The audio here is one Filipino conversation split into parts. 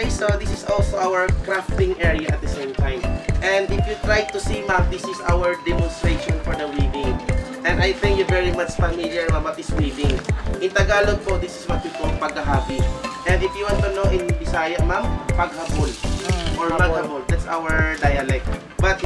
Okay, so this is also our crafting area at the same time. And if you try to see ma'am, this is our demonstration for the weaving. And I think you're very much familiar ma'am what is weaving. In Tagalog po, this is what we call paghahabi. And if you want to know in Bisaya ma'am, paghabol or maghabol. That's our dialect. But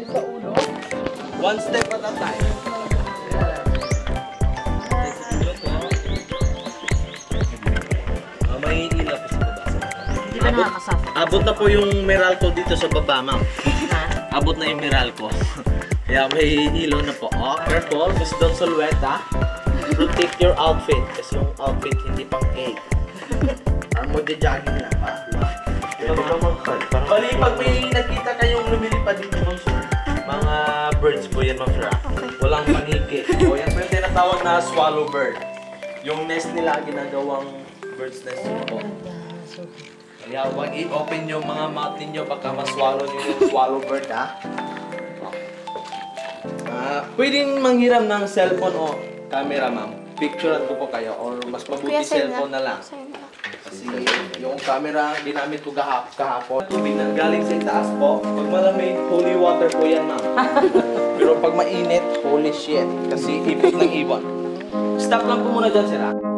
One step at a time. Ah, may ilaw po sa baba. Hindi ba nakakasafo? Abot na po yung Meralco dito sa baba, ma'am. Ha? Abot na yung Meralco. Kaya may ilaw na po. Oh, careful. Miss Don Solweta. Protect your outfit. Kasi yung outfit hindi pang egg. Parang magja-jogging lang pa. Bali, pag may nakita na swallow bird. Yung nest nila ginagawang bird's nest yun po. Kaya wag i-open yung mga mouth ninyo baka maswallow nyo yung swallow bird ha. Ah, pwedeng manghiram ng cellphone o camera ma'am. Picturean ko po kayo or mas mabuti Kuya, cellphone na na. lang. Kasi yung camera ginamit ko kahap kahapon. Tubig na galing sa itaas po. Pag malamig, holy water po yan ma'am. Pero pag mainit, holy shit. Kasi ipot ng ibon. Stop lang po muna dyan sir ha.